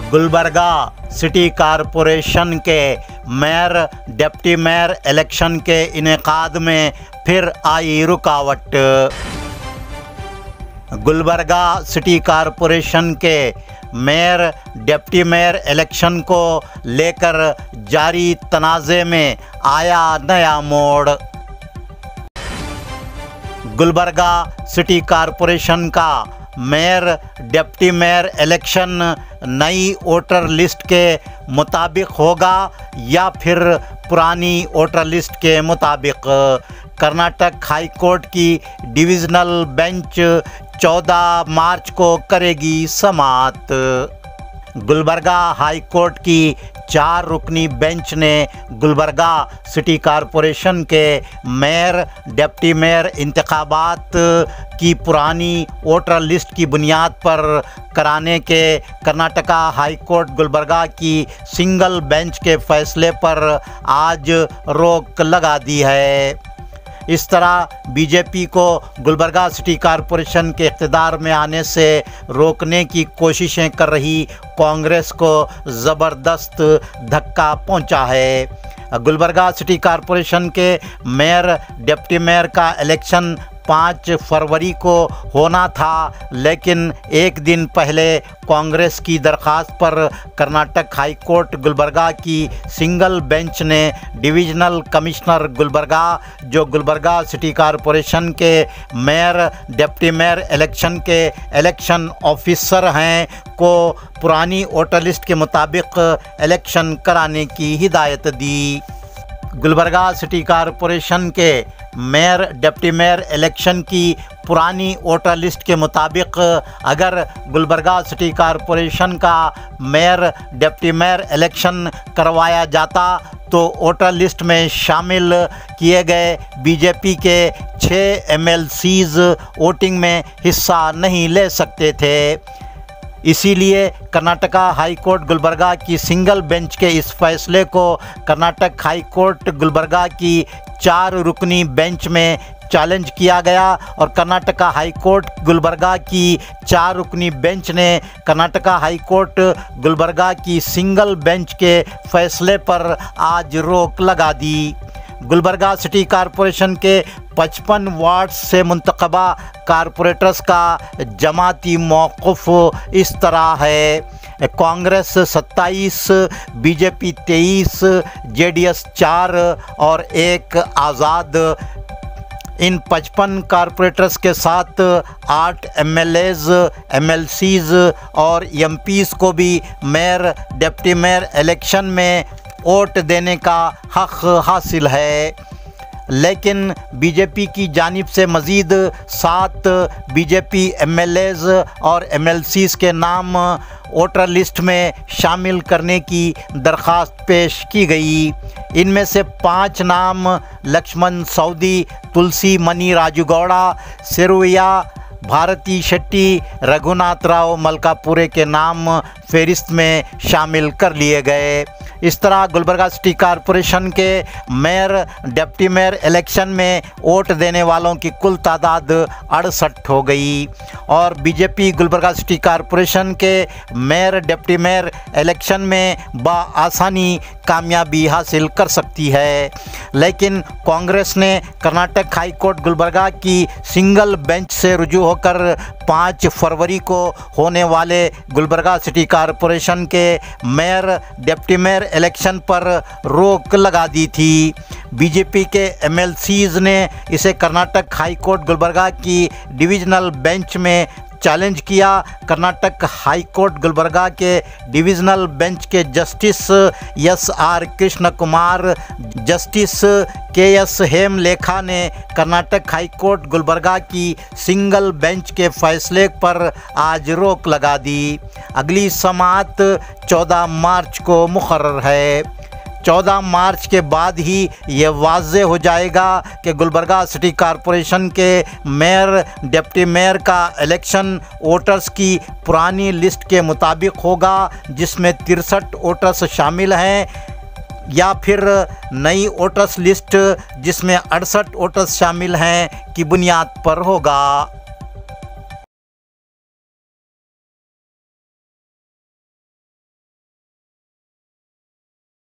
Gulbarga city corporation के mayor, deputy mayor election के इनकाद में फिर आई रुकावट। गुलबर्गा सिटी कारपोरेशन के मेयर, डिप्टी मेयर इलेक्शन को लेकर जारी तनाज़े में आया नया मोड़। गुलबर्गा सिटी कारपोरेशन का मेयर, डिप्टी मेयर, इलेक्शन, नई वोटर लिस्ट के मुताबिक होगा या फिर पुरानी वोटर लिस्ट के मुताबिक? कर्नाटक हाई कोर्ट की डिविज़नल बेंच 14 मार्च को करेगी समात गुलबर्गा हाई कोर्ट की चार रुकनी बेंच ने गुलबर्गा सिटी कारपोरेशन के मेयर, डिप्टी मेयर इंतबात की पुरानी वोटर लिस्ट की बुनियाद पर कराने के कर्नाटका हाई कोर्ट गुलबर्गा की सिंगल बेंच के फैसले पर आज रोक लगा दी है। इस तरह बीजेपी को गुलबर्गा सिटी कॉरपोरेशन के इकतदार में आने से रोकने की कोशिशें कर रही कांग्रेस को ज़बरदस्त धक्का पहुँचा है। गुलबर्गा सिटी कॉरपोरेशन के मेयर, डिप्टी मेयर का इलेक्शन पाँच फरवरी को होना था, लेकिन एक दिन पहले कांग्रेस की दरख्वास्त पर कर्नाटक हाई कोर्ट गुलबर्गा की सिंगल बेंच ने डिविजनल कमिश्नर गुलबर्गा, जो गुलबर्गा सिटी कॉरपोरेशन के मेयर, डिप्टी मेयर इलेक्शन के इलेक्शन ऑफिसर हैं, को पुरानी वोटर लिस्ट के मुताबिक इलेक्शन कराने की हिदायत दी। गुलबर्गा सिटी कॉरपोरेशन के मेयर, डिप्टी मेयर इलेक्शन की पुरानी वोटर लिस्ट के मुताबिक, अगर गुलबर्गा सिटी कॉरपोरेशन का मेयर, डिप्टी मेयर इलेक्शन करवाया जाता तो वोटर लिस्ट में शामिल किए गए बीजेपी के छः एमएलसीज वोटिंग में हिस्सा नहीं ले सकते थे। इसीलिए कर्नाटका हाई कोर्ट गुलबर्गा की सिंगल बेंच के इस फैसले को कर्नाटक हाई कोर्ट गुलबर्गा की चार रुकनी बेंच में चैलेंज किया गया और कर्नाटका हाई कोर्ट गुलबर्गा की चार रुकनी बेंच ने कर्नाटका हाई कोर्ट गुलबर्गा की सिंगल बेंच के फैसले पर आज रोक लगा दी। गुलबर्गा सिटी कॉरपोरेशन के 55 वार्ड से मुंतबा कारपोरेटर्स का जमाती मौक़ इस तरह है। कांग्रेस 27, बीजेपी 23, जेडीएस 4 और एक आज़ाद। इन 55 कारपोरेटर्स के साथ आठ M L As M L Cs और एम पीज को भी मेयर डिप्टी मेयर इलेक्शन में वोट देने का हक हासिल है। लेकिन बीजेपी की जानिब से मज़ीद सात बीजेपी एम और एम के नाम वोटर लिस्ट में शामिल करने की दरख्वास्त पेश की गई। इनमें से पाँच नाम लक्ष्मण सऊदी, तुलसी मनी राजूगौड़ा, सिरुया भारती शेट्टी रघुनाथ राव मलकापुरे के नाम फहरिस्त में शामिल कर लिए गए। इस तरह गुलबर्गा सिटी कॉरपोरेशन के मेयर, डिप्टी मेयर इलेक्शन में वोट देने वालों की कुल तादाद अड़सठ हो गई। और बीजेपी गुलबर्गा सिटी कॉरपोरेशन के मेयर, डिप्टी मेयर इलेक्शन में बसानी कामयाबी हासिल कर सकती है। लेकिन कांग्रेस ने कर्नाटक हाईकोर्ट गुलबर्गा की सिंगल बेंच से रुजू होकर पाँच फरवरी को होने वाले गुलबर्गा सिटी कारपोरेशन के मेयर, डिप्टी मेयर इलेक्शन पर रोक लगा दी थी। बीजेपी के एम ने इसे कर्नाटक हाईकोर्ट गुलबर्गा की डिविजनल बेंच में चैलेंज किया कर्नाटक हाई कोर्ट गुलबर्गा के डिविजनल बेंच के justice S R Krishna Kumar justice K S Hema Lekha ने कर्नाटक हाई कोर्ट गुलबर्गा की सिंगल बेंच के फैसले पर आज रोक लगा दी। अगली समात 14 मार्च को मुकर है। 14 मार्च के बाद ही ये वाज हो जाएगा कि गुलबर्गा सिटी कॉरपोरेशन के मेयर, डिप्टी मेयर का इलेक्शन वोटर्स की पुरानी लिस्ट के मुताबिक होगा, जिसमें तिरसठ वोटर्स शामिल हैं, या फिर नई वोटर्स लिस्ट जिसमें अड़सठ वोटर्स शामिल हैं की बुनियाद पर होगा।